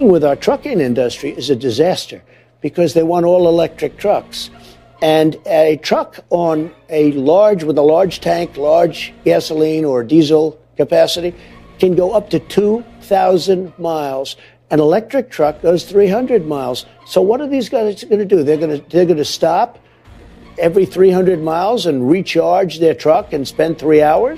with our trucking industry is a disaster because they want all electric trucks. And a truck on a large, with a large tank, large gasoline or diesel capacity, can go up to 2,000 miles. An electric truck goes 300 miles. So what are these guys going to do? They're going to they're going to stop every 300 miles and recharge their truck and spend three hours.